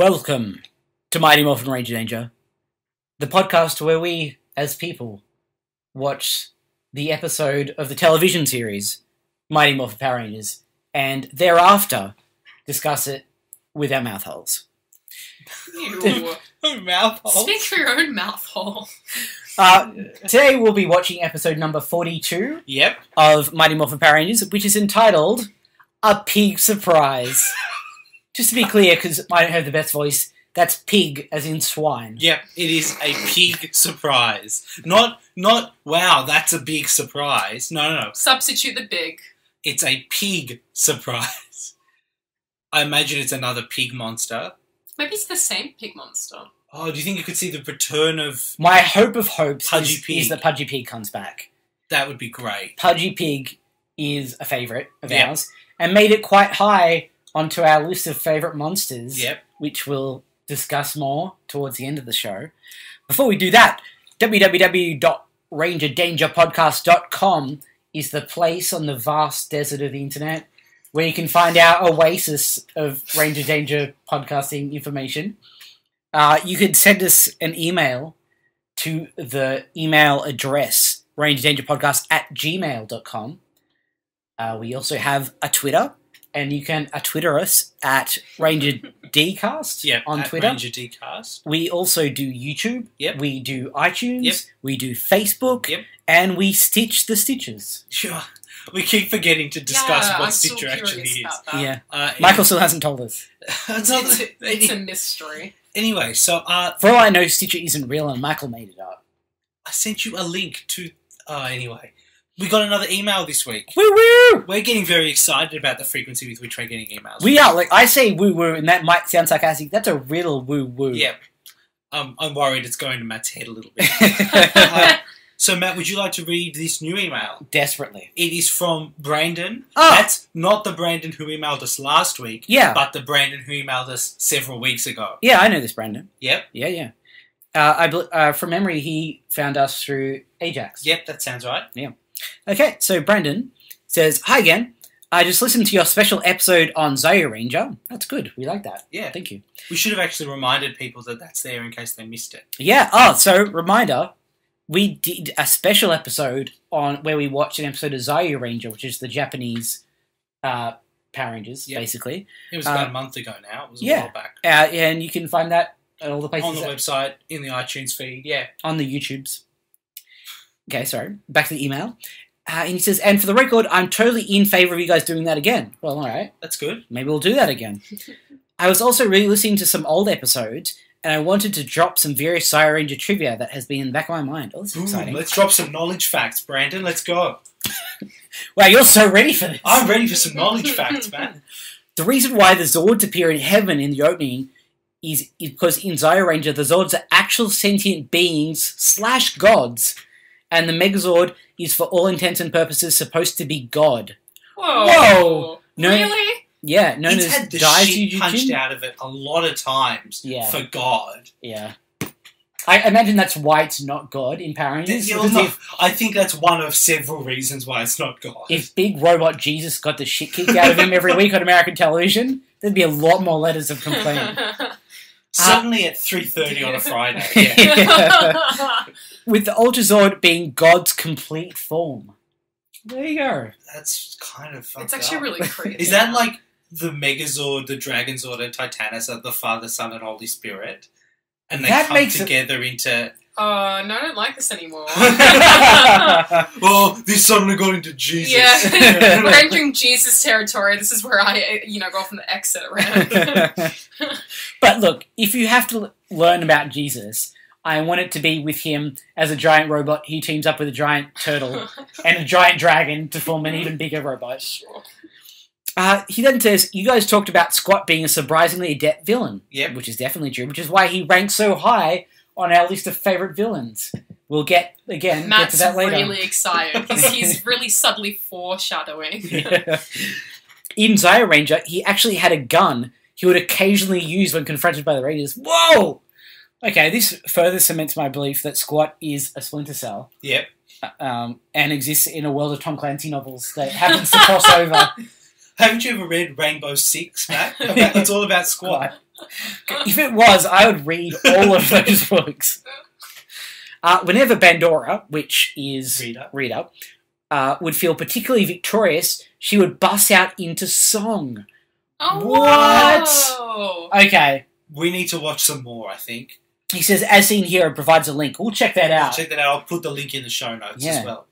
Welcome to Mighty Morphin Ranger Danger, the podcast where we, as people, watch the episode of the television series Mighty Morphin Power Rangers and thereafter discuss it with our mouth holes. Ew. Mouth Speak for your own mouth hole. Uh, today we'll be watching episode number 42 Yep. of Mighty Morphin Power Rangers, which is entitled A Pig Surprise. Just to be clear, because I don't have the best voice, that's pig as in swine. Yep. It is a pig surprise. Not not wow, that's a big surprise. No, no, no. Substitute the big. It's a pig surprise. I imagine it's another pig monster. Maybe it's the same pig monster. Oh, do you think you could see the return of My hope of hopes Pudgy is, Pig. is that Pudgy Pig comes back. that would be great. Pudgy Pig is a favourite of Yeah. ours and made it quite high onto our list of favourite monsters, Yep. which we'll discuss more towards the end of the show. Before we do that, www.rangerdangerpodcast.com is the place on the vast desert of the internet where you can find our oasis of Ranger Danger podcasting information. Uh, you could send us an email to the email address rangerdangerpodcast at gmail.com. Uh, we also have a Twitter, and you can uh, Twitter us at RangerDcast Yep. on at Twitter. Ranger Dcast. We also do YouTube. Yep. We do iTunes. Yep. We do Facebook. Yep. And we stitch the stitches. Sure. We keep forgetting to discuss yeah, what I'm still Stitcher actually is. about that. yeah. Uh, Michael still hasn't told us. it's not- It's, it's a mystery. anyway, so uh, For all I know, Stitcher isn't real, and Michael made it up. I sent you a link to. Uh, anyway, we got another email this week. Woo woo! We're getting very excited about the frequency with which we're getting emails. We are like I say woo woo, and that might sound sarcastic. That's a real woo woo. Yep. Um, I'm worried it's going to Matt's head a little bit. Uh, so, Matt, would you like to read this new email? Desperately. It is from Brandon. Oh. That's not the Brandon who emailed us last week, Yeah. but the Brandon who emailed us several weeks ago. Yeah, I know this, Brandon. Yep. Yeah, yeah. Uh, I uh, from memory, he found us through Ajax. Yep, that sounds right. Okay, so Brandon says, Hi again. I just listened to your special episode on Zyuranger. That's good. We like that. Yeah. Thank you. We should have actually reminded people that that's there in case they missed it. Yeah. Oh, so reminder, we did a special episode on where we watched an episode of Zyuranger, which is the Japanese uh, Power Rangers, basically. It was about Um, a month ago now. It was a yeah. while back. Uh, and you can find that at all the places On the that- website, in the iTunes feed. Yeah. on the YouTubes. Okay, sorry. Back to the email. Uh, and he says, and for the record, I'm totally in favor of you guys doing that again. Well, all right. That's good. Maybe we'll do that again. I was also re listening to some old episodes, and I wanted to drop some various Zyuranger trivia that has been in the back of my mind. Oh, this is Ooh, exciting. let's drop some knowledge facts, Brandon. Let's go. Wow, you're so ready for this. I'm ready for some knowledge facts, man. The reason why the Zords appear in heaven in the opening is, is because in Zyuranger, the Zords are actual sentient beings slash gods, and the Megazord is, for all intents and purposes, supposed to be God. Whoa. Whoa. No- Really? Yeah, known it's as had the Daisuke shit punched out of it a lot of times Yeah. for God. Yeah. I imagine that's why it's not God in Power Rangers. Yeah, because no, if, I think that's one of several reasons why it's not God. if big robot Jesus got the shit kicked out of him every week on American television, there'd be a lot more letters of complaint. Suddenly at 3.30 on a Friday. Yeah. Yeah. With the Ultra Zord being God's complete form. There you go. That's kind of fucked it's actually up. really creepy. Is that like the Megazord, the Dragonzord, and Titanus are the Father, Son, and Holy Spirit? And they That come makes it- together into... Uh, no, I don't like this anymore. oh, this suddenly got into Jesus. yeah, we're entering Jesus territory. This is where I, you know, go from the exit around. but look, if you have to learn about Jesus, I want it to be with him as a giant robot He teams up with a giant turtle and a giant dragon to form an even bigger robot. Sure. Uh, he then says, You guys talked about Squat being a surprisingly adept villain, Yep. which is definitely true, which is why he ranks so high on our list of favourite villains. We'll get, again, Matt's get to that later. really excited because he's really subtly foreshadowing. In Zyuranger, he actually had a gun he would occasionally use when confronted by the Rangers. Whoa! Okay, this further cements my belief that Squat is a Splinter Cell Yep. um, and exists in a world of Tom Clancy novels that happens to cross over. Haven't you ever read Rainbow Six, Matt? About- it's all about Squad. If it was, I would read all of those books. Uh, whenever Bandora, which is Rita. Rita, uh, would feel particularly victorious, she would bust out into song. Oh, What? whoa. Okay. We need to watch some more, I think. He says, as seen here, and provides a link. We'll check that out. Check that out. I'll put the link in the show notes Yeah. as well.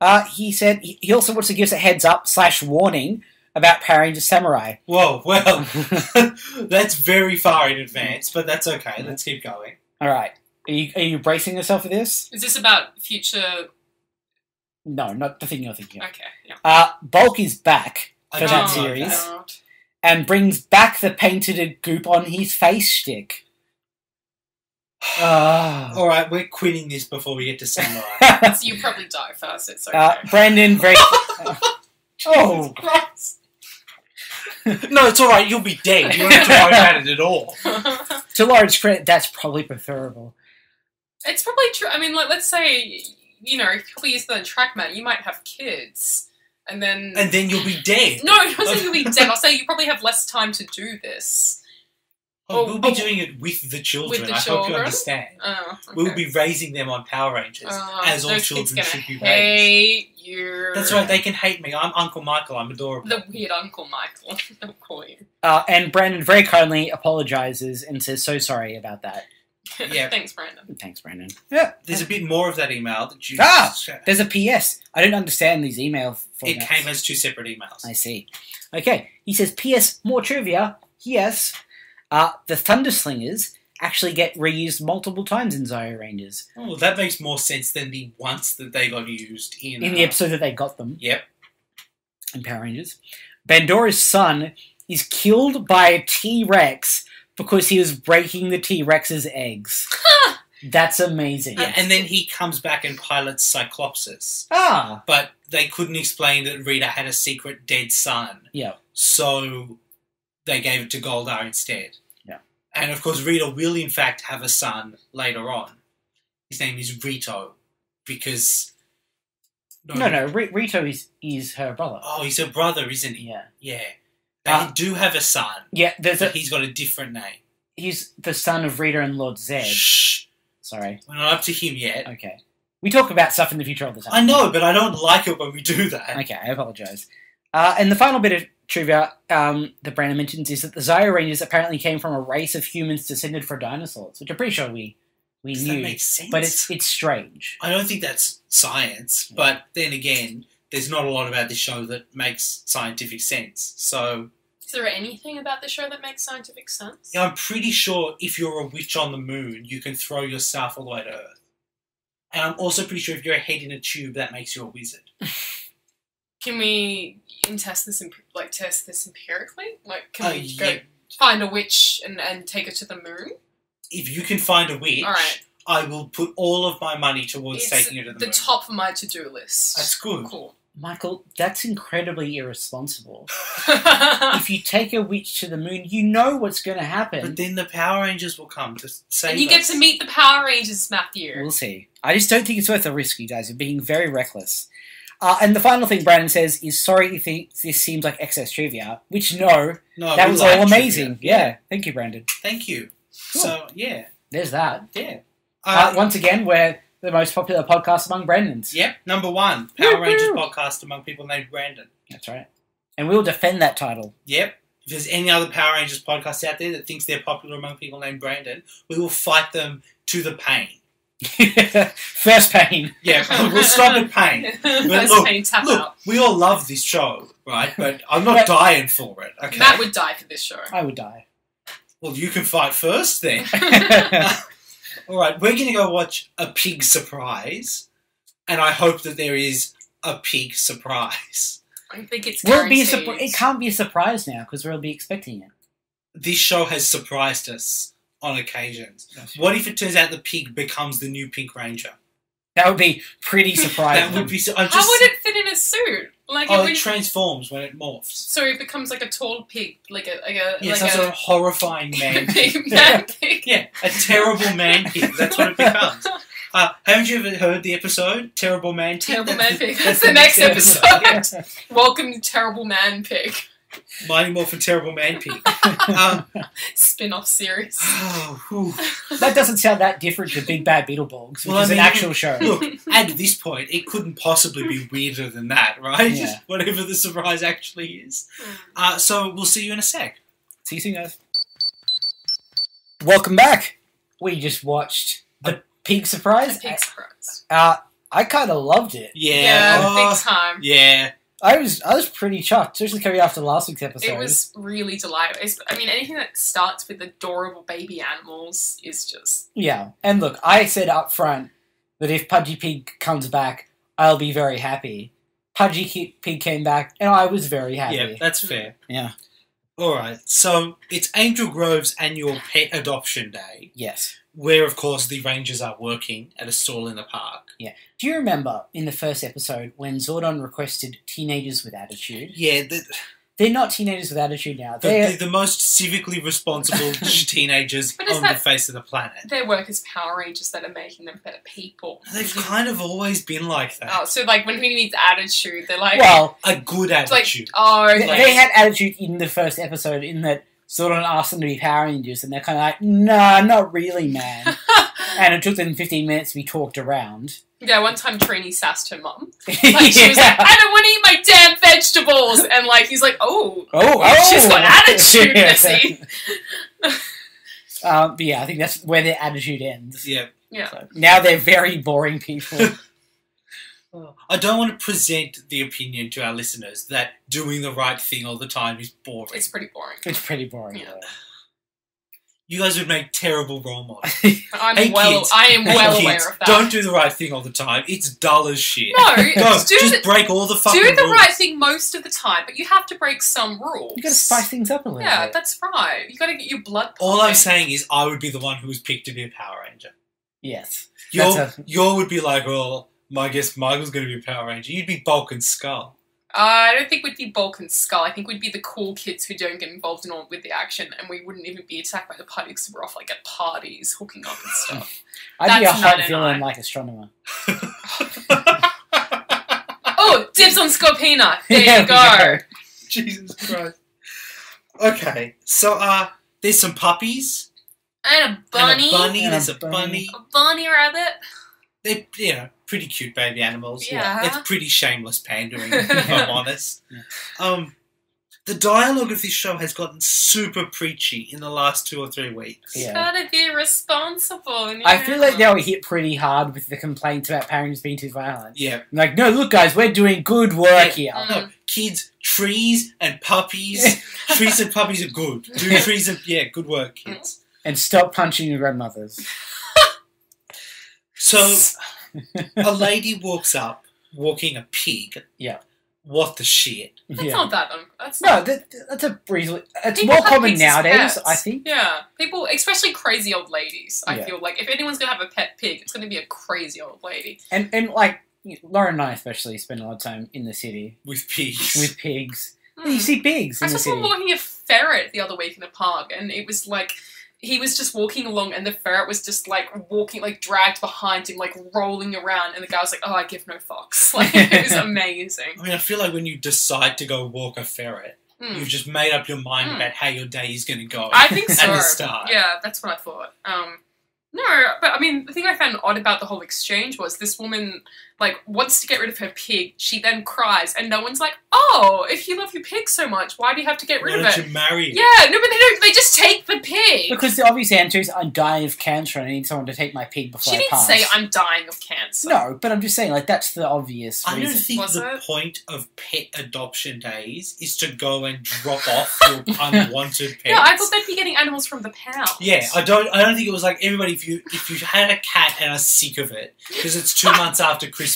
Uh, he said he he also wants to give us a heads up slash warning about Power Rangers Samurai. Whoa, well, that's very far in advance, but that's okay. Let's keep going. All right. Are you, are you bracing yourself for this? Is this about future? No, not the thing you're thinking of. Okay, yeah. Uh, Bulk is back for do that like series God. and brings back the painted goop on his face stick. Ah. All right, we're quitting this before we get to Samurai. So you probably die first. It's okay. uh, Brandon, very. oh, Christ. No, it's all right. You'll be dead. You don't have to worry about it at all. to Lauren's credit, that's probably preferable. it's probably true. I mean, like, let's say you know, a couple years down the track, man, you might have kids, and then And then you'll be dead. no, I'm not saying you'll be dead. I'll say you probably have less time to do this. Oh, we'll be oh. doing it with the children. With the I hope you understand. Oh, okay. We'll be raising them on Power Rangers, Oh, as all those kids children should be raised. hate you. That's right. They can hate me. I'm Uncle Michael. I'm adorable. The weird Uncle Michael. They'll call you. Uh, and Brandon very kindly apologizes and says, so sorry about that. Yeah. Thanks, Brandon. Thanks, Brandon. Yeah. There's a bit more of that email that you. Ah! There's a PS. I don't understand these email formats. It came as two separate emails. I see. Okay. He says, P.S. More trivia. Yes. Uh, the Thunderslingers actually get reused multiple times in Zyurangers. Oh, that makes more sense than the once that they got used in. In the uh, episode that they got them Yep. in Power Rangers. Bandora's son is killed by a T Rex because he was breaking the T Rex's eggs. That's amazing. Yeah, and then he comes back and pilots Cyclopsis. Ah, But they couldn't explain that Rita had a secret dead son. Yeah. So they gave it to Goldar instead. And of course, Rita will in fact have a son later on. His name is Rito because. no, no, Ri- Rito is is her brother. Oh, he's her brother, isn't he? Yeah, Yeah. They Ah. do have a son, yeah. There's a he's got a different name. he's the son of Rita and Lord Zed. Shh. Sorry. We're not up to him yet. Okay. We talk about stuff in the future all the time. I know, but I don't like it when we do that. Okay, I apologize. Uh, and the final bit of trivia um, that Brandon mentions is that the Zyurangers apparently came from a race of humans descended from dinosaurs, which I'm pretty sure we we Does knew. that make sense? But it's it's strange. I don't think that's science, but then again, there's not a lot about this show that makes scientific sense. So Is there anything about the show that makes scientific sense? yeah, I'm pretty sure if you're a witch on the moon, you can throw yourself all the way to Earth. And I'm also pretty sure if you're a head in a tube, that makes you a wizard. Can we test this, emp- like test this empirically? Like, can Uh, we yeah. go find a witch and, and take her to the moon? If you can find a witch, All right, I will put all of my money towards it's taking her to the, the moon. top of my to-do list. That's good. Cool. Michael, that's incredibly irresponsible. if you take a witch to the moon, you know what's going to happen. But then the Power Rangers will come to save and you get to meet the Power Rangers, Matthew. We'll see. I just don't think it's worth the risk, you guys. You're being very reckless. Uh, and the final thing Brandon says is sorry if the, this seems like excess trivia, which no, No, that was like all amazing. Yeah. thank you, Brandon. Thank you. Cool. So yeah, There's that. yeah. Uh, once again, we're the most popular podcast among Brandons. Yep, number one, Power. Rangers podcast among people named Brandon. That's right. And we'll defend that title. Yep. If there's any other Power Rangers podcast out there that thinks they're popular among people named Brandon, we will fight them to the pain. First pain. Yeah, we'll stop at pain. First look, pain tap Look, out. we all love this show, right? But I'm not But- dying for it. Okay. Matt would die for this show. I would die. Well, you can fight first then. All right, we're going to go watch a pig surprise, and I hope that there is a pig surprise. I think it's Will it be a guaranteed. surpri- It can't be a surprise now because we'll be expecting it. This show has surprised us on occasions. What if it turns out the pig becomes the new Pink Ranger? That would be pretty surprising. That would be. So, I'm How would it fit in a suit? Like Oh, it it would, transforms when it morphs. so it becomes like a tall pig, like a like a Yeah, like some a sort of horrifying man pig. man pig. Yeah, a terrible man pig. That's what it becomes. Uh, haven't you ever heard the episode Terrible Man Pig? Terrible Man Pig. That's the next Yeah. Welcome to Terrible Man Pig. Mighty Morphin Terrible Man Pig. um, Spin-off series. oh. That doesn't sound that different to Big Bad Beetleborgs, which Well, I is mean, an actual show. Look, at this point, it couldn't possibly be weirder than that, right? Yeah. Whatever the surprise actually is. Uh, so we'll see you in a sec. See you soon, guys. Welcome back. We just watched the Pig Surprise. Pig surprise. Uh, I kind of loved it. Yeah. Yeah, oh, big time. yeah. I was I was pretty chuffed, especially coming after last week's episode. It was really delightful. It's- I mean, anything that starts with adorable baby animals is just Yeah, and look, I said up front that if Pudgy Pig comes back, I'll be very happy. Pudgy Pig came back, and I was very happy. Yeah, that's fair. Yeah. All right. So it's Angel Grove's annual pet adoption day, Yes. Where, of course, the Rangers are working at a stall in the park. Yeah. Do you remember in the first episode when Zordon requested teenagers with attitude? Yeah, the, They're not teenagers with attitude now. the, They're the, the most civically responsible teenagers on the face of the planet. their work as Power Rangers that are making them better people. They've kind of always been like that. Oh, so like when he needs attitude, they're like, well, A good like, attitude. oh, they, they had attitude in the first episode in that Zordon asked them to be Power Rangers, and they're kind of like, "Nah, not really, man." and it took them 15 minutes to be talked around. yeah, one time Trini sassed her mum. Like she was like, I don't want to eat my damn vegetables, and like he's like, oh, Oh, oh, she's got attitude, Yeah. Missy. Um, but yeah, I think that's where their attitude ends. Yeah. Yeah. So now they're very boring people. I don't want to present the opinion to our listeners that doing the right thing all the time is boring. It's pretty boring. it's pretty boring. Yeah. you guys would make terrible role models. I'm Hey, well, kids. I am Hey, well kids, aware of that. Don't do the right thing all the time. It's dull as shit. no, Go, do just the, break all the fucking do the rules. right thing most of the time, but you have to break some rules. You gotta spice things up a little Yeah, bit. that's right. You gotta get your blood. All I'm saying is, I would be the one who was picked to be a Power Ranger. Yes. Your, a- your would be like, well, I guess Michael's going to be a Power Ranger. You'd be Bulk and Skull. Uh, I don't think we'd be Bulk and Skull. I think we'd be the cool kids who don't get involved in all with the action, and we wouldn't even be attacked by the party because we're off like at parties, hooking up and stuff. I'd be a That's hot villain like Astronema. oh, dibs on Scorpina. There There you we go. Jesus Christ. Okay, so uh, there's some puppies. And a bunny. And a bunny. And a There's a bunny. bunny. A bunny rabbit. They're, you know, pretty cute baby animals. Yeah. It's pretty shameless pandering, if I'm honest. Yeah. Um, the dialogue of this show has gotten super preachy in the last two or three weeks. Yeah. Gotta be responsible. I feel like they yeah. were hit pretty hard with the complaints about parents being too violent. Yeah. Like, no, look, guys, we're doing good work here. Mm. No, kids, trees and puppies. trees and puppies are good. Do trees and yeah, good work, kids. And stop punching your grandmothers. So a lady walks up, walking a pig. Yeah. What the shit? That's yeah. not that. Um, that's No, not. that, that's a breezily. It's People more common nowadays, pets. I think. Yeah, people, especially crazy old ladies. I Yeah. feel like if anyone's gonna have a pet pig, it's gonna be a crazy old lady. And and like Lauren and I especially spend a lot of time in the city With pigs. with pigs. Hmm. You see pigs I in the saw someone walking a ferret the other week in the park, and it was like he was just walking along, and the ferret was just like walking, like dragged behind him, like rolling around, and the guy was like, "Oh, I give no fucks." Like it was amazing. I mean, I feel like when you decide to go walk a ferret, Hmm. you've just made up your mind Mm. about how your day is going to go. I think at so. the start. Yeah, that's what I thought. Um, no, but I mean, the thing I found odd about the whole exchange was this woman like wants to get rid of her pig. She then cries, and no one's like, "Oh, if you love your pig so much, why do you have to get Why rid of don't it?" you marry? Yeah, no, but they don't. They just take the pig. Because the obvious answer is I'm dying of cancer and I need someone to take my pig before she I didn't pass. say I'm dying of cancer. No, but I'm just saying, like, that's the obvious I don't think Was the it? point of pet adoption days is to go and drop off your unwanted pets. Yeah, I thought they'd be getting animals from the pound. Yeah, I don't. I don't think it was like everybody. If you if you had a cat and are sick of it because it's two months after Christmas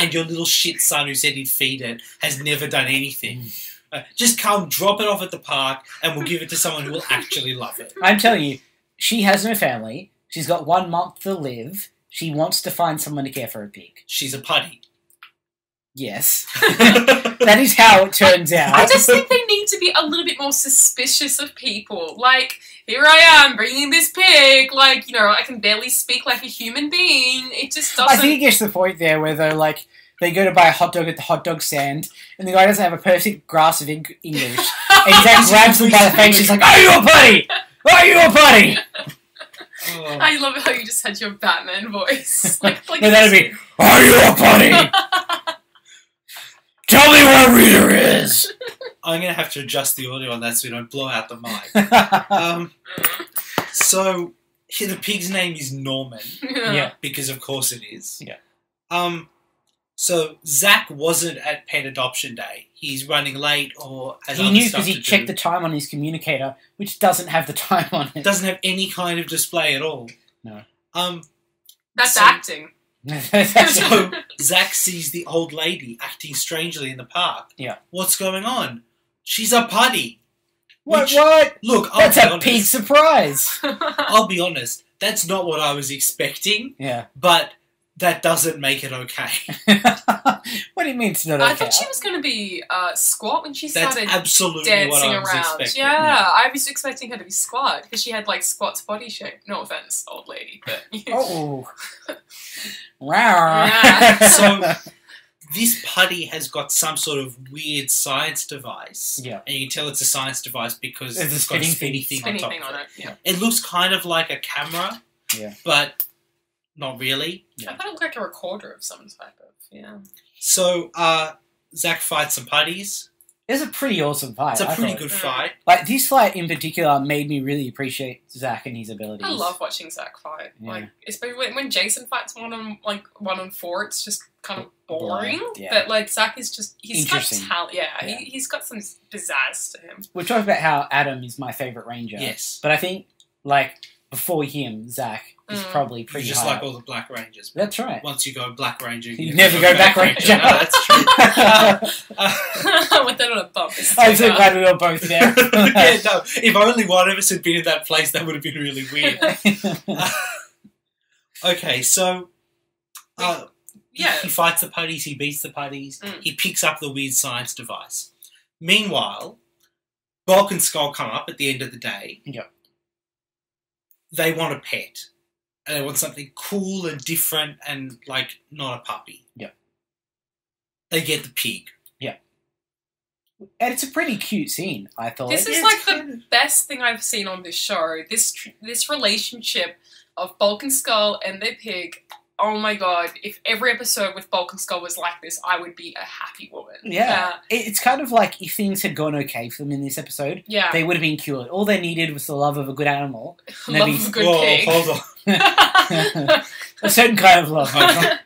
and your little shit son who said he'd feed it has never done anything, uh, just come drop it off at the park and we'll give it to someone who will actually love it. I'm telling you, she has no family. She's got one month to live. She wants to find someone to care for her pig. She's a putty. Yes. that is how it turns out. I just think they need to be a little bit more suspicious of people. Like, here I am bringing this pig. Like, you know, I can barely speak like a human being. It just I doesn't. I think it gets to the point there where they're like, they go to buy a hot dog at the hot dog stand, and the guy doesn't have a perfect grasp of English. And Zach grabs him by the face. He's like, "Are you a putty? Are you a putty?" Oh. I love how you just had your Batman voice. like, like No, that'd be, "Are you a putty? Tell me what a reader is." I'm gonna have to adjust the audio on that so we don't blow out the mic. Um, so here, the pig's name is Norman yeah. because, of course, it is. Yeah. Um. So Zach wasn't at pet adoption day. He's running late or has He other knew because he to checked do. the time on his communicator, which doesn't have the time on it. doesn't have any kind of display at all. No. Um. That's So- acting. So Zach sees the old lady acting strangely in the park. Yeah. What's going on? She's a putty. what? Which- What? Look, I'll That's a honest. pig surprise. I'll be honest. That's not what I was expecting, Yeah. but that doesn't make it okay. what do you mean it's not okay? I thought she was going to be uh, squat when she That's started absolutely what dancing I around. expecting. Yeah, Yeah. I was expecting her to be squat because she had like squat's body shape. No offense, old lady, but Oh. Wow. Yeah. So- This putty has got some sort of weird science device. Yeah. And you can tell it's a science device because There's a it's got a spinny thing. thing, on top thing on it. it. Yeah. It looks kind of like a camera. Yeah. But not really. Yeah. I thought it looked like a recorder of some type of. Yeah. So uh Zach fights some putties. It's a pretty awesome fight. It's a I pretty thought. good fight. Like this fight in particular made me really appreciate Zach and his abilities. I love watching Zach fight. Yeah. Like, especially when, when Jason fights one on like one on four, it's just kind of boring. Boring, yeah. But like Zach is just he's got talent. Yeah, Yeah. He, he's got some pizzazz to him. We talked about how Adam is my favorite ranger. Yes. But I think like before him, Zach is Mm. probably You pretty just high. like up. all the Black Rangers. That's right. Once you go Black Ranger, You never go Black Ranger. No, that's true. Uh, I want that on a bump. It's I'm so glad we were both there. yeah, no. If only one of us had been in that place, that would have been really weird. okay, so uh, Yeah. he fights the putties, he beats the putties, Mm. he picks up the weird science device. Meanwhile, Bulk and Skull come up at the end of the day. Yep. They want a pet. And they want something cool and different and like not a puppy. Yeah. They get the pig. Yeah. And it's a pretty cute scene, I thought. This is Yeah, like the kind best thing I've seen on this show. This this relationship of Bulk and Skull and their pig. Oh my god! If every episode with Bulk and Skull was like this, I would be a happy woman. Yeah. It- It's kind of like if things had gone okay for them in this episode, yeah. they would have been cured. All they needed was the love of a good animal. Love maybe- of a good Whoa, pig. hold on. A certain kind of love.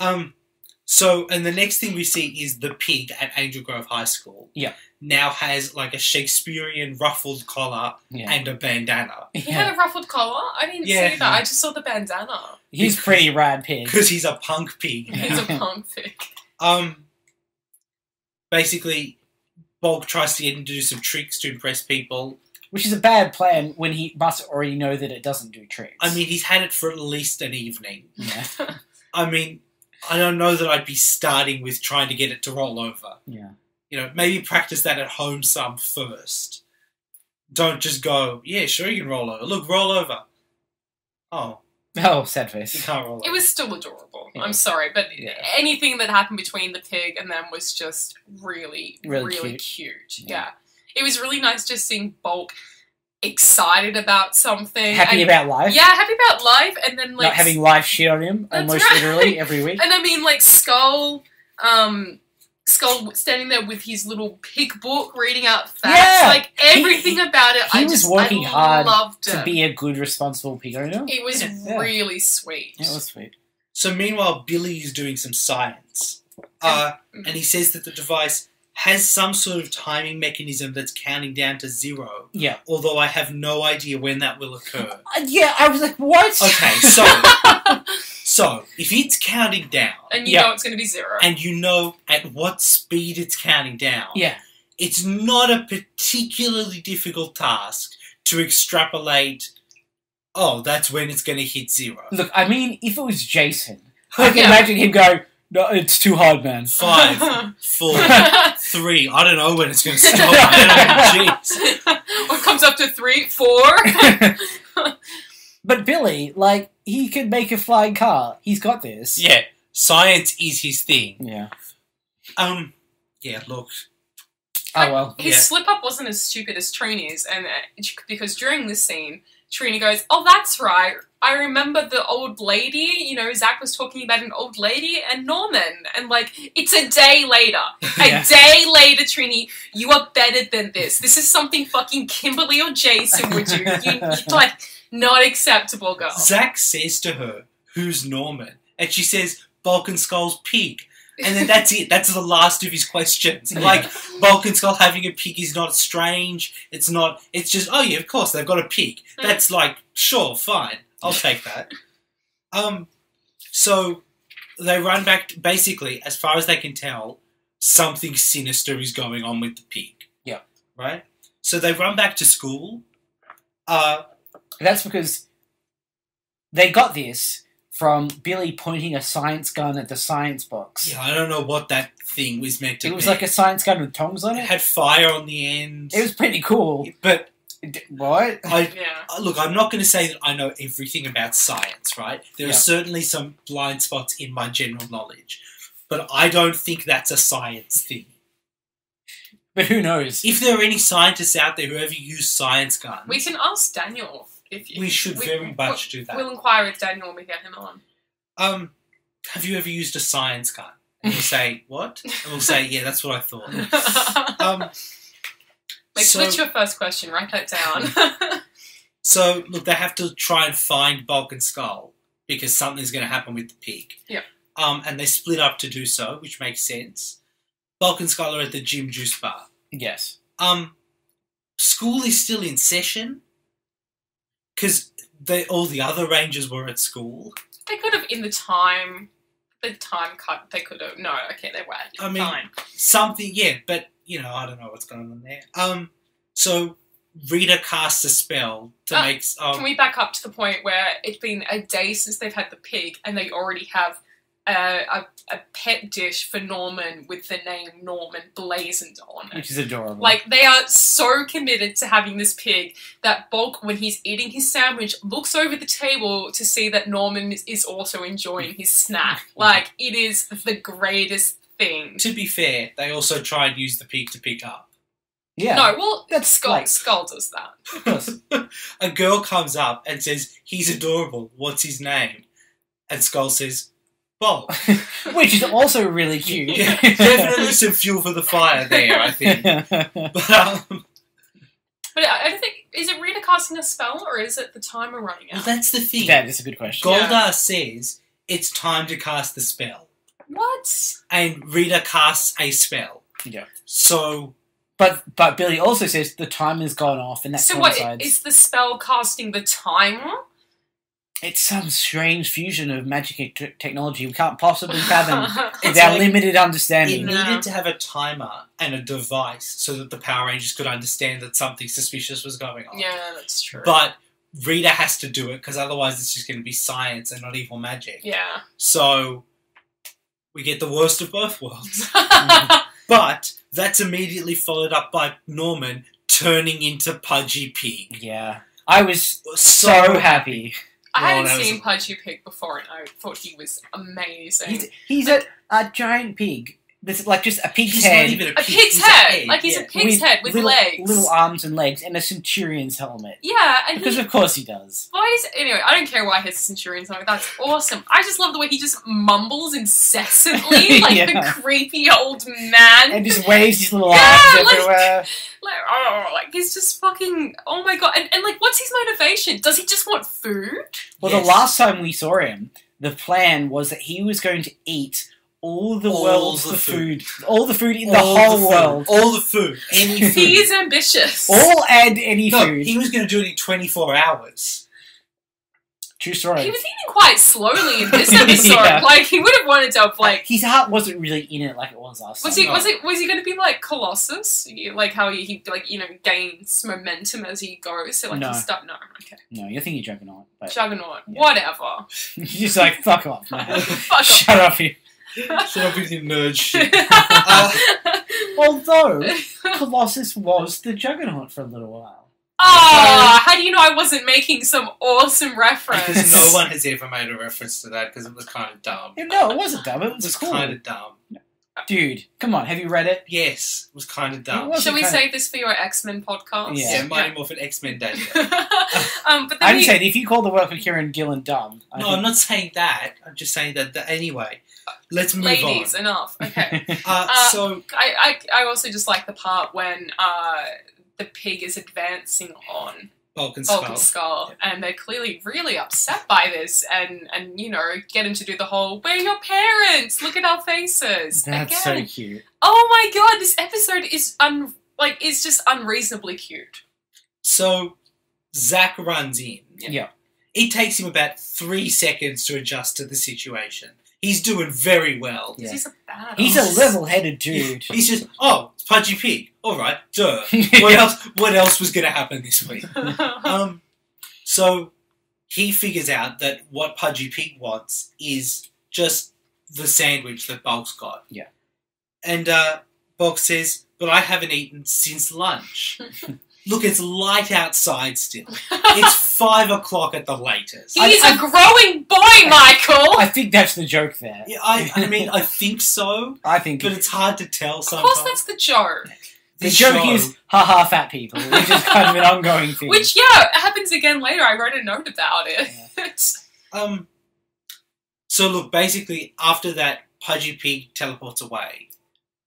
Um, so, and the next thing we see is the pig at Angel Grove High School. Yeah. Now has like a Shakespearean ruffled collar yeah. and a bandana he Yeah. had a ruffled collar. I didn't Yeah. see that. I just saw the bandana. He's pretty rad pig. because he's a punk pig. He's a punk pig. Um, basically, Bulk tries to get him to do some tricks to impress people. Which is a bad plan when he must already know that it doesn't do tricks. I mean, he's had it for at least an evening. yeah. I mean, I don't know that I'd be starting with trying to get it to roll over. yeah. You know, maybe practice that at home some first. Don't just go, yeah, sure you can roll over. Look, roll over. Oh, Oh, sad face. you face. can't roll over. It was still adorable. Yeah. I'm sorry, but Yeah. anything that happened between the pig and them was just really, Really really, cute. cute. Yeah. Yeah. It was really nice just seeing Bulk excited about something. Happy and- about life. Yeah, happy about life, and then like Not having life shit on him almost right. literally every week. And I mean, like Skull, um, Skull standing there with his little pig book, reading out facts. Yeah. Like everything about it, he I was just working I hard loved to it. be a good, responsible pig owner. it was Yeah. really sweet. Yeah, it was sweet. So meanwhile, Billy is doing some science, uh, and he says that the device has some sort of timing mechanism that's counting down to zero. Yeah. Although I have no idea when that will occur. Uh, yeah, I was like, what? Okay, so so if it's counting down, and you Yeah. know it's going to be zero. and you know at what speed it's counting down, Yeah. it's not a particularly difficult task to extrapolate. Oh, that's when it's going to hit zero. Look, I mean, if it was Jason, I can Yeah. imagine him going, no, it's too hard, man. Five, four, three. I don't know when it's going to stop. man. Jeez. what comes up to three, four? but Billy, like, he could make a flying car. He's got this. Yeah, science is his thing. Yeah. Um, yeah, look, Oh well. His Yeah. slip up wasn't as stupid as Trini's, and uh, because during this scene, Trini goes, "Oh, that's right. I remember the old lady. You know, Zach was talking about an old lady and Norman, and like it's a day later. A day later, Trini, you are better than this. This is something fucking Kimberly or Jason would do. You like not acceptable, girl. Zach says to her, "Who's Norman?" and she says, "Bulk and Skull's pig." And then that's it. That's the last of his questions. Yeah. Like Bulk and Skull having a pig is not strange. It's not. It's just oh yeah, of course they've got a pig. That's like sure, fine, I'll take that. Um, so they run back. Basically, as far as they can tell, something sinister is going on with the pig. Yeah. Right. So they run back to school. Uh, That's because they got this from Billy pointing a science gun at the science box. yeah, I don't know what that thing was meant to be. It be. was like a science gun with tongs on It it. had fire on the end. It was pretty cool. but D- What? I yeah. uh, look. I'm not going to say that I know everything about science. Right? There Yeah. are certainly some blind spots in my general knowledge, but I don't think that's a science thing. But who knows? If there are any scientists out there who ever use science guns, We can ask Daniel if you. we should very much do that. We'll inquire with Daniel when we get him on. um, have you ever used a science gun? And we'll say what? And we'll say yeah, that's what I thought. Um, like, so- switch your first question. Write that down. So look, they have to try and find Bulk and Skull because something's going to happen with the pig. Yeah. Um, and they split up to do so, which makes sense. Bulk and Skull are at the gym juice bar. Yes. Um, school is still in session because they all the other rangers were at school. they could have, in the time, the time cut. They could have. No, okay, they were. I mean- fine. Something, yeah, but you know, I don't know what's going on there. Um, so Rita casts a spell to Uh, make. Um, Can we back up to the point where it's been a day since they've had the pig, and they already have a, a pet dish for Norman with the name Norman blazoned on it? Which is adorable. Like they are so committed to having this pig that Bulk, when he's eating his sandwich, looks over the table to see that Norman is, is also enjoying his snack. Like it is the greatest thing. to be fair, they also try and use the pig to pick up. yeah. No, well, That's Skull, like- Skull does that. A girl comes up and says, He's adorable. What's his name? And Skull says, Bob. Which is also really cute. Yeah, definitely some fuel for the fire there, I think. But, um, But I I think is it Rita casting a spell or is it the timer running out? well, that's the thing. that is a good question. Yeah. Goldar says it's time to cast the spell. What? And Rita casts a spell. Yeah. So, But but Billy also says the timer's gone off, and that So what coincides. is the spell casting the timer? It's some strange fusion of magic and te- technology we can't possibly fathom with our like- limited understanding. Yeah. needed to have a timer and a device so that the Power Rangers could understand that something suspicious was going on. yeah, that's true. But Rita has to do it because otherwise it's just going to be science and not evil magic. yeah. So we get the worst of both worlds. But that's immediately followed up by Norman turning into Pudgy Pig. Yeah, I was So, so happy. I hadn't seen a- Pudgy Pig before, and I thought he was amazing. He's he's a, a giant pig. There's like just a pig's He's head not even a a pig's he's head, egg, like he's yeah. a pig's head with little, legs. little arms and legs, and a centurion's helmet. yeah, and Because he, of course he does. why is anyway? I don't care why his centurion's like that's awesome. I just love the way he just mumbles incessantly, like Yeah. the creepy old man. And just waves his little Yeah, arms like- everywhere. like, oh, like he's just fucking. Oh my god! And, and like, what's his motivation? Does he just want food? Well, Yes. the last time we saw him, the plan was that he was going to eat all the All world's the the food. all the food in All the whole food. world, All the food. Any food. He is ambitious. all and any no, food. he was going to do it in 24 hours. True story. He was eating quite slowly in this episode. Yeah. Like he would have wanted to have like. his heart wasn't really in it like it was last Was time. he? Was it? Was he going to be like Colossus? Like how he, he like you know gains momentum as he goes. So like No. he start. No, okay. No, you're thinking Juggernaut, but Juggernaut. Yeah. Whatever. you're just like fuck off, man. Fuck off. Shut up, you. Shut up with your nerd shit. Uh, Although Colossus was the Juggernaut for a little while. Oh, how do you know I wasn't making some awesome reference? Because no one has ever made a reference to that because it was kind of dumb. No, it wasn't dumb. It It was, was cool. kind of dumb. Dude, come on. Have you read it? Yes, it was kind of dumb. It was. Shall we kinda- save this for your X Men podcast? Yeah. Yeah, Mighty Morphin X Men Day. um, but then I'm we, saying if you call the work of Kieron Gillen dumb, I No, think- I'm not saying that. I'm just saying that. that anyway, let's move ladies, on. enough. Okay. Uh, Uh, so I, I, I also just like the part when uh, the pig is advancing on Bulk and Skull. Bulk and Skull, and they're clearly really upset by this, and and you know get him to do the whole "We're your parents. Look at our faces." That's so Again. cute. Oh my god, this episode is un like is just unreasonably cute. So Zach runs in. Yeah. It takes him about three seconds to adjust to the situation. He's doing very well. Yeah. He's a badass. He's a level-headed dude. He's just, oh, it's Pudgy Pig. All right, duh. What else? What else was going to happen this week? Um, so he figures out that what Pudgy Pig wants is just the sandwich that Bulk's got. Yeah. And uh, Bulk says, "But I haven't eaten since lunch. Look, it's light outside still. It's five o'clock at the latest." He's I- a growing boy, Michael. I think that's the joke there. Yeah, I, I mean, I think so, I think but it's hard to tell of course, that's the joke. the This joke show- is haha fat people, which is kind of an ongoing thing. Which, yeah, happens again later. I wrote a note about it. Um. So look, basically, after that, Pudgy Pig teleports away.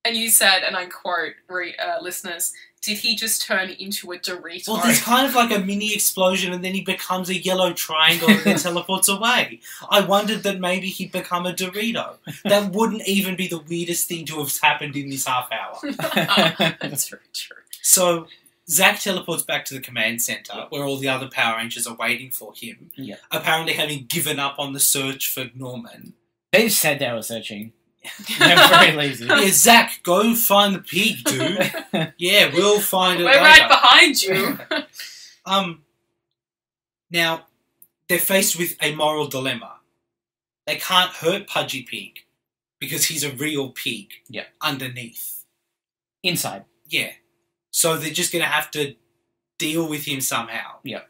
and you said, and I quote, re, uh, listeners, did he just turn into a Dorito? Well, there's kind of like a mini explosion, and then he becomes a yellow triangle and then teleports away. I wondered that maybe he'd become a Dorito. That wouldn't even be the weirdest thing to have happened in this half hour. That's very true. So Zack teleports back to the command center where all the other Power Rangers are waiting for him. Yeah. Apparently, having given up on the search for Norman. they said they were searching. They're very lazy. Yeah, Zach, go find the pig, dude. Yeah, we'll find it We're later. right behind you. Um, now they're faced with a moral dilemma. They can't hurt Pudgy Pig because he's a real pig. Yeah. Underneath. Inside. Yeah. So they're just gonna have to deal with him somehow. Yeah.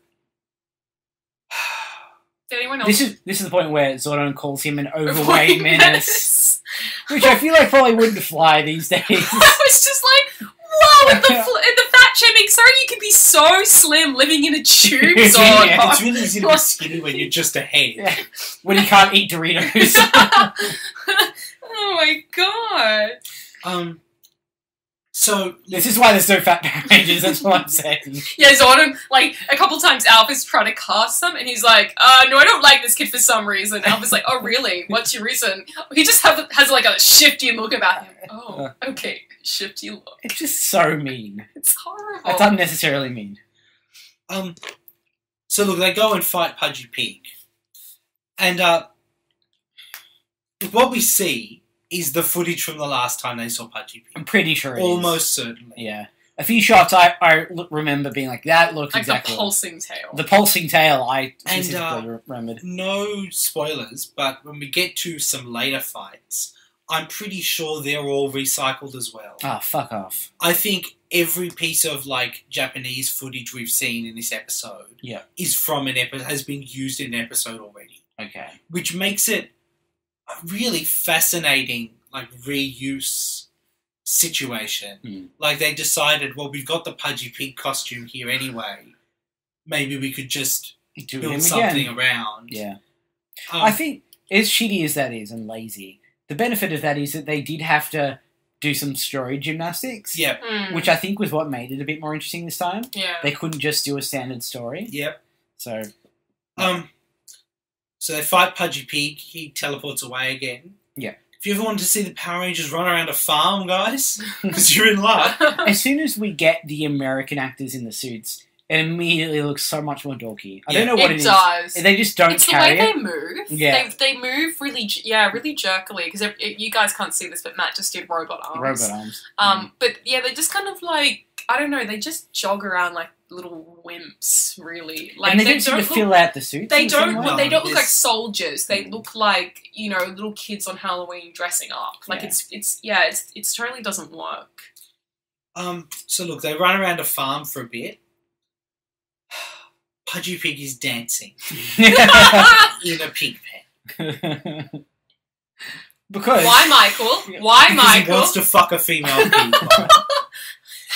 Did anyone else? This is this is the point where Zordon calls him an Avoid overweight menace, which I feel like probably wouldn't fly these days. I was just like, whoa, in the, fl- in the fat shaming, sorry you can be so slim living in a tube, Yeah. It's really easy to be skinny when you're just a head. Yeah. when you can't eat Doritos. oh my god. Um. So this is why there's no fat Power Rangers. That's what I'm saying. Yeah, Zordon, like, a couple times Alpha's trying to cast them, and he's like, uh, no, I don't like this kid for some reason. Alpha's like, oh, really? What's your reason? He just have, has, like, a shifty look about him. Oh, okay, shifty look. It's just so mean. It's horrible. It's unnecessarily mean. um. So look, they go and fight Pudgy Pig, and uh, what we see is the footage from the last time they saw Pudgy Pig. I'm pretty sure it is. Almost certainly. Yeah. A few shots I, I remember being like, that looks like exactly the pulsing tail. The pulsing tail, I And, specifically uh, remembered. No spoilers, but when we get to some later fights, I'm pretty sure they're all recycled as well. Ah, fuck off. I think every piece of like Japanese footage we've seen in this episode Yeah. is from an episode has been used in an episode already, Okay. which makes it a really fascinating like reuse situation. Hmm. Like they decided, well, we've got the Pudgy Pig costume here anyway. Maybe we could just Do build something again. around. Yeah. Um, I think, as shitty as that is and lazy, the benefit of that is that they did have to do some story gymnastics. yeah, Mm, Which I think was what made it a bit more interesting this time. yeah. They couldn't just do a standard story. yep. So, Um, so they fight Pudgy Pig. He teleports away again. Yeah. If you ever want to see the Power Rangers run around a farm, guys, because you're in luck. as soon as we get the American actors in the suits, it immediately looks so much more dorky. I Yeah. don't know what it it is. does. They just don't it's the way it. they move. Yeah. They, they move really, yeah, really jerkily. Because you guys can't see this, but Matt just did robot arms. Robot arms. Um, but yeah, they just kind of like I don't know. They just jog around like little wimps, really. Like and they, don't seem to look, fill out the suits. They in the same don't. way. Well, they don't look like soldiers. They Mm. look like you know little kids on Halloween dressing up. Like Yeah. it's it's yeah. It's it's totally doesn't work. Um, so look, they run around a farm for a bit, Pudgy Pig is dancing in a pig pen. because Why, Michael? Why, Because he Michael? wants to fuck a female pig.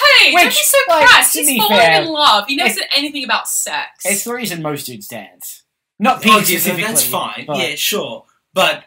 right? Hey, don't be so like, crass. He's be falling fair, in love. He knows it's- anything about sex. it's the reason most dudes dance. Not Oh, pigs yeah, specifically. that's fine. but- Yeah, sure. But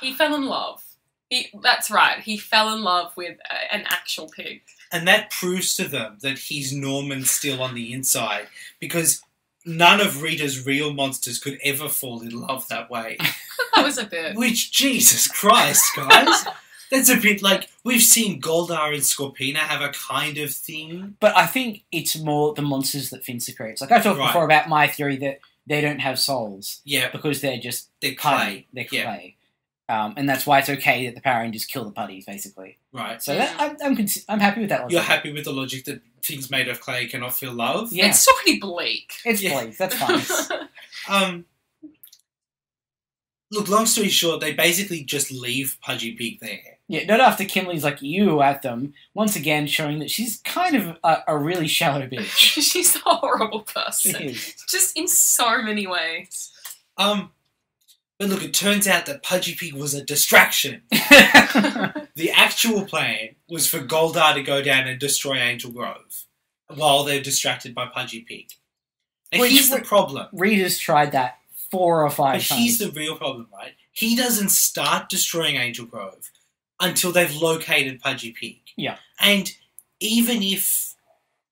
He fell in love. He, that's right. He fell in love with a, an actual pig. and that proves to them that he's Norman still on the inside because none of Rita's real monsters could ever fall in love that way. That was a bit. Which Jesus Christ, guys. That's a bit like we've seen Goldar and Scorpina have a kind of thing. But I think it's more the monsters that Finster creates. Like I talked Right. before about my theory that they don't have souls Yeah, because they're just they're clay. clay. They're Yeah. clay. Um, and that's why it's okay that the Power Rangers kill the putties, basically. Right. So that, I'm, I'm, cons- I'm happy with that. Logic. You're happy with the logic that things made of clay cannot feel love? Yeah. It's still pretty bleak. It's Yeah. please, that's fine. Um, look, long story short, they basically just leave Pudgy Pig there. yeah, not after Kimley's like you at them, once again showing that she's kind of a, a really shallow bitch. She's a horrible She person. is. Just in so many ways. Um, but look, it turns out that Pudgy Pig was a distraction. The actual plan was for Goldar to go down and destroy Angel Grove while they're distracted by Pudgy Pig. And Which here's the re- problem. Rita's tried that four or But five here's times. the real problem, right? He doesn't start destroying Angel Grove until they've located Pudgy Pig. Yeah. And even if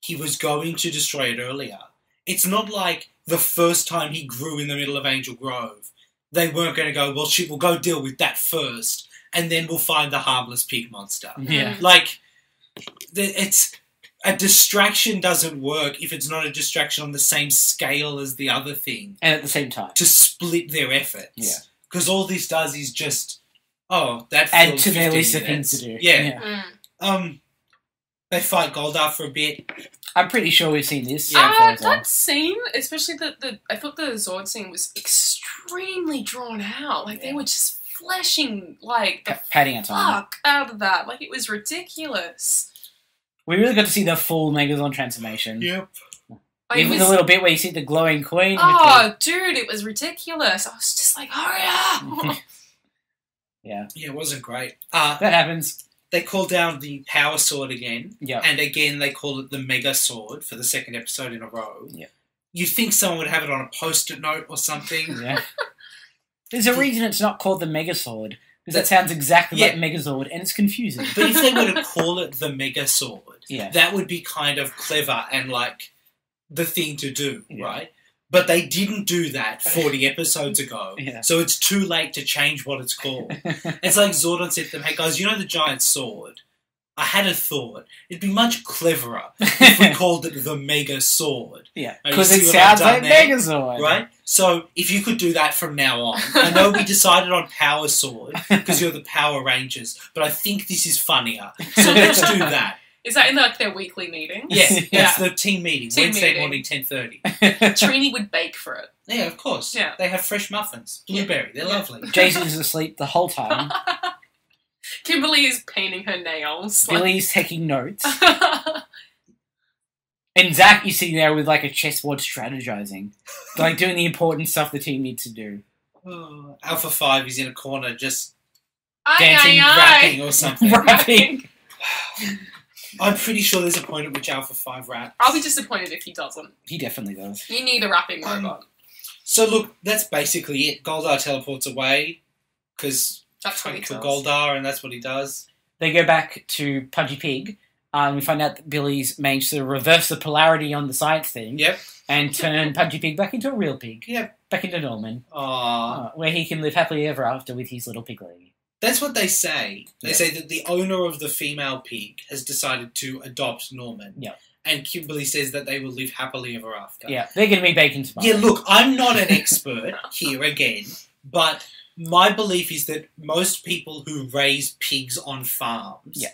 he was going to destroy it earlier, it's not like the first time he grew in the middle of Angel Grove, they weren't going to go, well, shit, we'll go deal with that first, and then we'll find the harmless pig monster. yeah. Like, it's a distraction doesn't work if it's not a distraction on the same scale as the other thing And at the same time. to split their efforts. Yeah. Because all this does is just, oh, that Add filled to their list of things to do. Yeah. Mm. Um, they fight Goldar for a bit. I'm pretty sure we've seen this. Yeah, before uh, as well. that scene, especially the, the I thought the Zord scene was extremely drawn out. Like they were just fleshing like the Pa- padding our time. fuck out of that. Like it was ridiculous. We really got to see the full Megazord transformation. Yep. Like, it Even was, the little bit where you see the glowing queen. with oh, dude, it was ridiculous. I was just like, hurry up! yeah, Yeah, it wasn't great. Uh, that happens. they call down the Power Sword again, Yeah. and again they call it the Mega Sword for the second episode in a row. Yeah. You think someone would have it on a post-it note or something? Yeah. There's a reason it's not called the Megazord. Because that sounds exactly Yeah. like Megazord, and it's confusing. But if they were to call it the Mega Sword, Yeah. that would be kind of clever and like the thing to do, Yeah. right? But they didn't do that 40 episodes ago. Yeah. So it's too late to change what it's called. it's like Zordon said to them, hey guys, you know the giant sword? I had a thought. It'd be much cleverer if we called it the Mega Sword, yeah. Because it see what I've sounds like there? Megazord. right? So if you could do that from now on. I know we decided on Power Sword because you're the Power Rangers, but I think this is funnier. So let's do that. Is that in like their weekly meeting? Yeah, that's Yeah. the team meeting, Team Wednesday meeting. morning, ten thirty. Trini would bake for it. Yeah, of course. Yeah. they have fresh muffins, blueberry. They're Yeah. lovely. Jason is asleep the whole time. Kimberly is painting her nails. like- Billy's taking notes. And Zach, you see there with like a chessboard strategizing. Like doing the important stuff the team needs to do. Oh, Alpha Five is in a corner just Aye, dancing, aye, aye. rapping, or something. Rapping. I'm pretty sure there's a point at which Alpha Five raps. I'll be disappointed if he doesn't. He definitely does. You need a rapping Um, robot. So look, that's basically it. Goldar teleports away because That's what he for does. Goldar, and that's what he does. They go back to Pudgy Pig. Um, we find out that Billy's managed to reverse the polarity on the science thing Yep. and turn Pudgy Pig back into a real pig. Yep. Back into Norman. Aww. Uh, where he can live happily ever after with his little pig lady. That's what they say. They Yeah. say that the owner of the female pig has decided to adopt Norman. Yeah. And Kimberly says that they will live happily ever after. Yeah, they're going to be bacon tomorrow. Yeah, look, I'm not an expert here again, but my belief is that most people who raise pigs on farms, Yeah.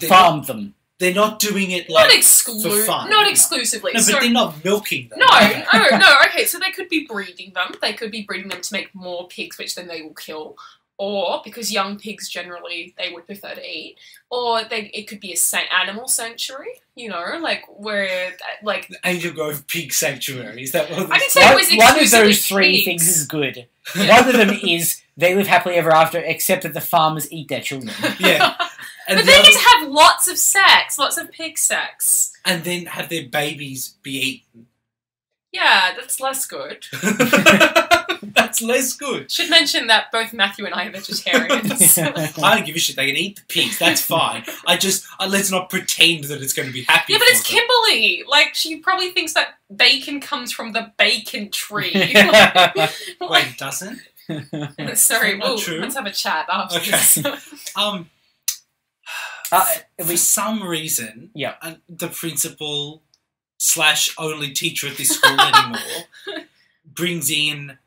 they're, not, Farm them. they're not doing it Not like exclu- for fun. Not exclusively. no, but so, they're not milking them. no, oh, no. Okay, so they could be breeding them. They could be breeding them to make more pigs, which then they will kill. Or because young pigs generally they would prefer to eat, or they it could be a san- animal sanctuary. You know, like where like The Angel Grove Pig Sanctuary. Is that what I didn't it's say it One, was one of those three pigs. things is good. One of them is they live happily ever after, except that the farmers eat their children. Yeah. And, but the they other- get to have lots of sex, lots of pig sex. and then have their babies be eaten. Yeah, that's less good. That's less good. Should mention that both Matthew and I are vegetarians. I don't give a shit. They can eat the pigs. That's fine. I just uh, let's not pretend that it's going to be happy. Yeah, but it's them. Kimberly. Like she probably thinks that bacon comes from the bacon tree. like, Wait, it doesn't. sorry, we'll, true. let's have a chat after Okay. this. Um, Uh, for we, some reason, Yeah. uh, the principal slash only teacher at this school anymore brings in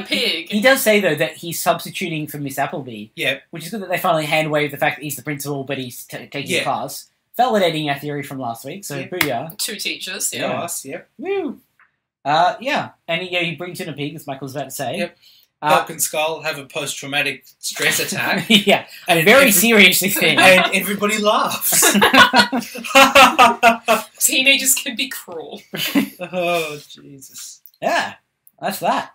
a pig. he does say though that he's substituting for Miss Appleby, yeah which is good that they finally hand wave the fact that he's the principal, but he's t- taking Yeah. the class, validating our theory from last week. So Yeah. booyah! Two teachers. Yeah. Yeah Woo! Uh, yeah, and he, yeah, he brings in a pig, as Michael was about to say. Yep. Uh, and Skull have a post traumatic stress attack yeah, and very every- serious thing. and everybody laughs. Teenagers can be cruel. oh Jesus! yeah, that's that.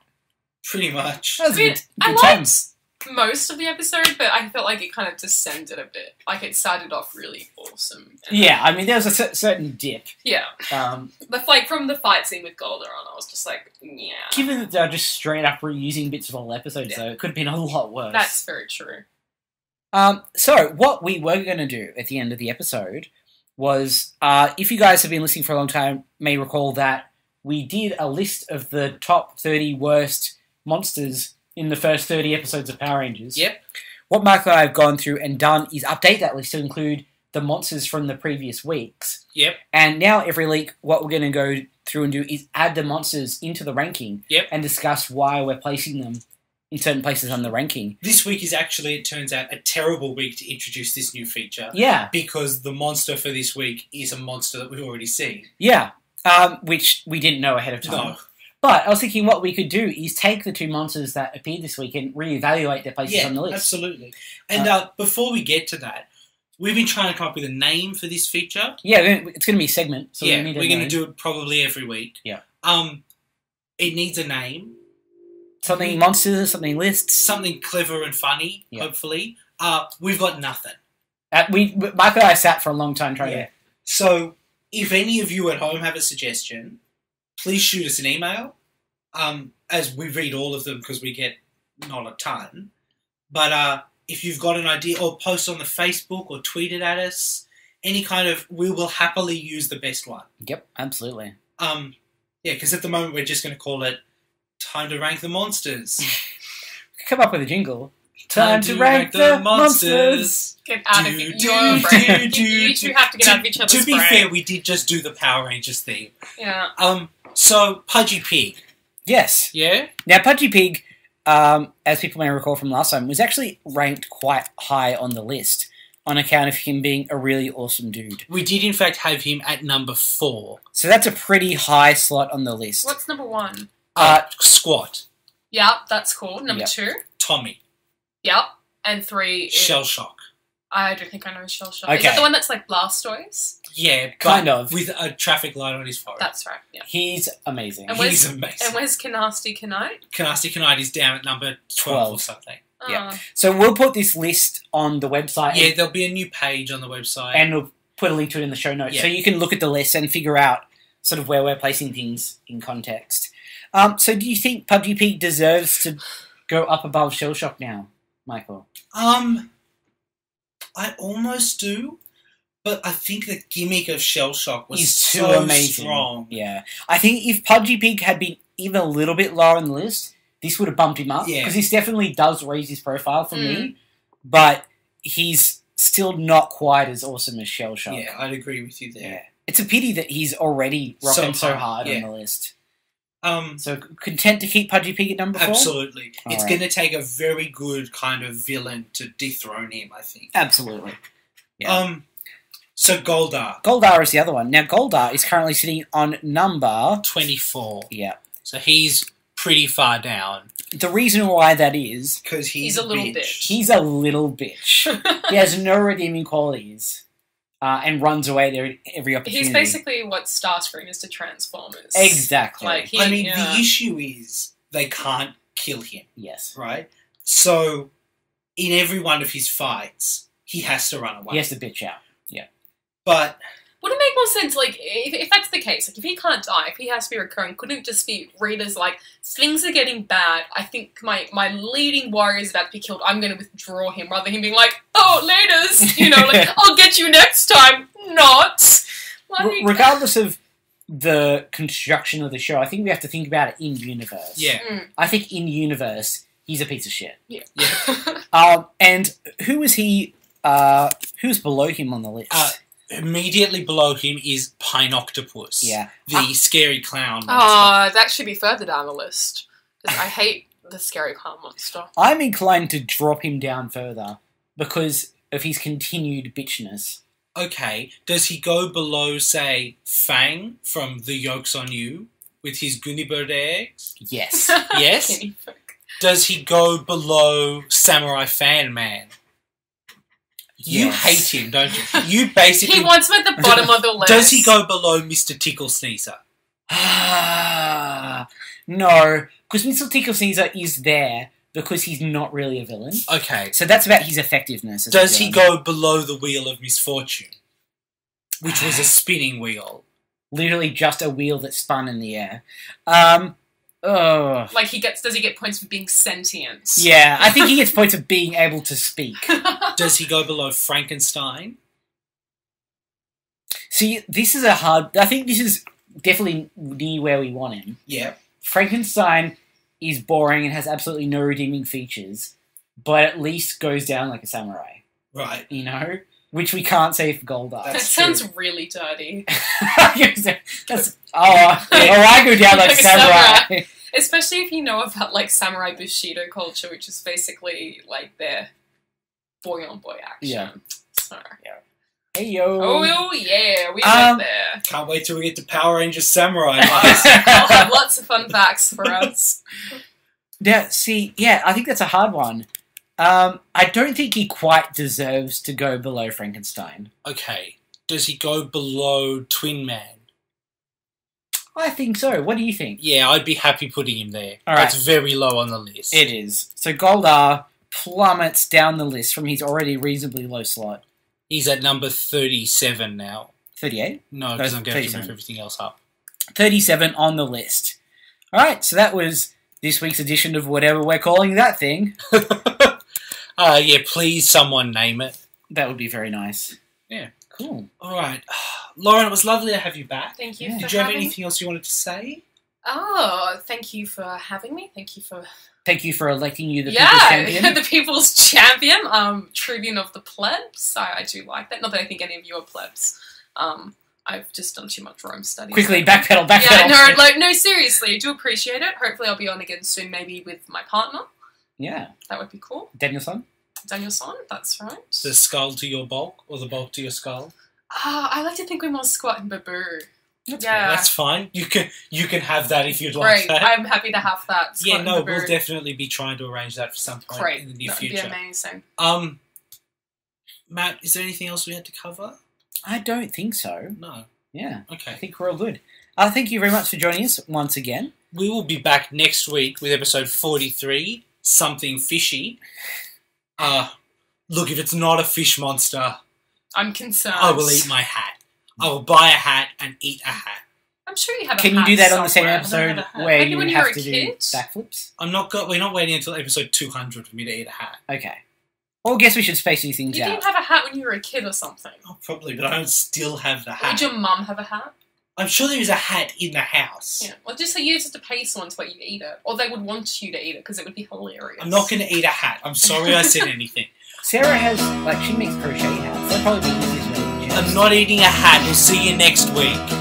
Pretty much. That was a I mean, good, I good liked most of the episode, but I felt like it kind of descended a bit. Like it started off really awesome. and- Yeah, I mean, there was a cer- certain dip. Yeah. Um, But like from the fight scene with Goldar on, I was just like, yeah. given that they're just straight up reusing bits of all episodes, Yeah. though, it could have been a lot worse. That's very true. Um, so, what we were going to do at the end of the episode was, uh, if you guys have been listening for a long time, may recall that we did a list of the top 30 worst monsters in the first 30 episodes of Power Rangers. Yep. What Mark and I have gone through and done is update that list to include the monsters from the previous weeks. Yep. And now, every week, what we're going to go through and do is add the monsters into the ranking Yep. and discuss why we're placing them in certain places on the ranking. This week is actually, it turns out, a terrible week to introduce this new feature Yeah. because the monster for this week is a monster that we've already seen. Yeah, um, which we didn't know ahead of time. No. But I was thinking what we could do is take the two monsters that appeared this week and reevaluate their places Yeah, on the list. absolutely. And uh, before we get to that, we've been trying to come up with a name for this feature. Yeah, it's going to be a segment. So yeah, we need we're going to do it probably every week. Yeah. Um, it needs a name, something monsters, something lists. something clever and funny. Yeah. Hopefully, uh, we've got nothing. Uh, we Mark and I sat for a long time trying Yeah. So, if any of you at home have a suggestion, please shoot us an email. Um, as we read all of them because we get not a ton. But uh, if you've got an idea, or post on the Facebook or tweet it at us, any kind of, we will happily use the best one. Yep, absolutely. Um, yeah, because at the moment we're just going to call it "Time to Rank the Monsters." Come up with a jingle. Time to rank the monsters. Get out of Do, it. do, Your do, brain. do, You, you two have to get to, out of each other's to be brain. fair, we did just do the Power Rangers theme. yeah. Um, so Pudgy Pig, Yes. yeah, Now, Pudgy Pig, um, as people may recall from last time, was actually ranked quite high on the list on account of him being a really awesome dude. we did in fact have him at number four. So that's a pretty high slot on the list. What's number one? Uh, Squatt, Yep, that's cool. Number Yep. two. Tommy, Yep. And three. is- Shell Shock. I don't think I know Shell Shock. Is that the one that's like Blastoise? Yeah, Kind of. with a traffic light on his forehead. That's right. Yeah. He's amazing. And where's- He's amazing. And where's Knasty Knight? Knasty Knight is down at number 12, or 12. something. Yeah. Oh. So we'll put this list on the website Yeah, there'll be a new page on the website. and we'll put a link to it in the show notes Yeah. so you can look at the list and figure out sort of where we're placing things in context. Um, so do you think Pudgy Pig deserves to go up above Shell Shock now, Michael? um, I almost do, but I think the gimmick of Shell Shock was He's too so amazing. strong. Yeah. I think if Pudgy Pig had been even a little bit lower on the list, this would have bumped him up. Yeah. Because this definitely does raise his profile for Mm. me, but he's still not quite as awesome as Shell Shock. Yeah, I'd agree with you Yeah. there. It's a pity that he's already rocking so, So hard hard, on the list. Um, So content to keep Pudgy Pig at number four? absolutely. All it's right. going to take a very good kind of villain to dethrone him, I think. Absolutely. Yeah. Um, so Goldar, Goldar is the other one. Now Goldar is currently sitting on number 24. yeah. So he's pretty far down The reason why that is, because he's, He's a little bitch. bitch. he's a little bitch. he has no redeeming qualities, uh, and runs away there every opportunity. He's basically what Starscream is to Transformers. exactly. Like he, I mean, yeah. the issue is they can't kill him, yes, right? So, in every one of his fights, he has to run away. he has to bitch out. Yeah. But Would it make more sense, like, if, if that's the case, like, if he can't die, if he has to be recurring, couldn't it just be Rita's like, things are getting bad, I think my, my leading warrior is about to be killed, I'm going to withdraw him, rather than him being like, oh, laters, you know, like, I'll get you next time, not. Like, R- regardless of the construction of the show, I think we have to think about it in universe. yeah, mm, I think in universe, he's a piece of shit. yeah. Um, and who was he? Uh, who's below him on the list? Uh, immediately below him is Pineoctopus. yeah, the scary clown. monster. Ah, that should be further down the list. 'Cause I hate the scary clown monster. I'm inclined to drop him down further because of his continued bitchness. Okay, does he go below, say, Fang from The Yolks on You with his Goonibird eggs? Yes. Yes. Does he go below Samurai Fan Man? You Yes. hate him, don't you? You basically. He wants him at the bottom of the list. does he go below Mr. Tickle Sneezer? Ah, no, because Mr. Tickle Sneezer is there because he's not really a villain. Okay. So that's about his effectiveness. as a Does he go below the Wheel of Misfortune? Which was a spinning wheel. Literally just a wheel that spun in the air. Um. Oh. Like he gets? Does he get points for being sentient? Yeah, I think he gets points of being able to speak. Does he go below Frankenstein? See, this is a hard. I think this is definitely near where we want him. Yeah. Frankenstein is boring and has absolutely no redeeming features, but at least goes down like a samurai. Right. You know, which we can't say for Goldar. that sounds true. really dirty. That's oh, oh, I go down like, Like a samurai. Especially if you know about like samurai bushido culture, which is basically like their boy on boy action. Yeah. So. hey yo. Oh yeah, we Um, got there. Can't wait till we get to Power Rangers Samurai. I'll have lots of fun facts for us. Yeah, see, yeah, I think that's a hard one. Um, I don't think he quite deserves to go below Frankenstein. okay. Does he go below Twin Man? I think so. What do you think? Yeah, I'd be happy putting him there. All right. That's very low on the list. It is. So Goldar plummets down the list from his already reasonably low slot. He's at number 37 now. 38? No, because I'm going to move everything else up. 37 on the list. Alright, so that was this week's edition of whatever we're calling that thing. uh, yeah, please someone name it. That would be very nice. Yeah. Cool. All right. Lauren, it was lovely to have you back. Thank you Yeah. for Did you have having anything else you wanted to say? Oh, thank you for having me. Thank you for Thank you for electing you the people's yeah, champion. the people's champion, um, tribune of the plebs. I, I do like that. Not that I think any of you are plebs. Um, I've just done too much Rome studies. Quickly, backpedal, backpedal. Yeah, no, like no, seriously, I do appreciate it. Hopefully, I'll be on again soon, maybe with my partner. Yeah. That would be cool. Danielson? Danielson, that's right. The skull to your bulk, or the bulk to your skull? Ah, I like to think we're more squat and baboo. That's Yeah. That's fine. You can you can have that if you'd Great, like that. I'm happy to have that. Yeah, no, we'll definitely be trying to arrange that for some point Great, in the near that would be future. amazing. Um, Matt, is there anything else we had to cover? I don't think so. No. Yeah. Okay. I think we're all good. Uh, thank you very much for joining us once again. We will be back next week with episode forty-three. Something fishy. Uh, look, if it's not a fish monster, I'm concerned. I will eat my hat. I will buy a hat and eat a hat. I'm sure you have. a Can you do that on the same episode where Maybe you when would you were have a to do kid? backflips? I'm not. Go- we're not waiting until episode two hundred for me to eat a hat. Okay. Well, I guess we should space these things You out. didn't have a hat when you were a kid or something. Oh, probably, but I don't still have the Would hat. your mum have a hat? I'm sure there is a hat in the house. Yeah. Well, just say you just to pay someone to let you eat it, or they would want you to eat it because it would be hilarious. I'm not going to eat a hat. I'm sorry I said anything. Sarah has, like, she makes crochet hats. That'd probably be easiest way I'm not eating a hat. We'll see you next week.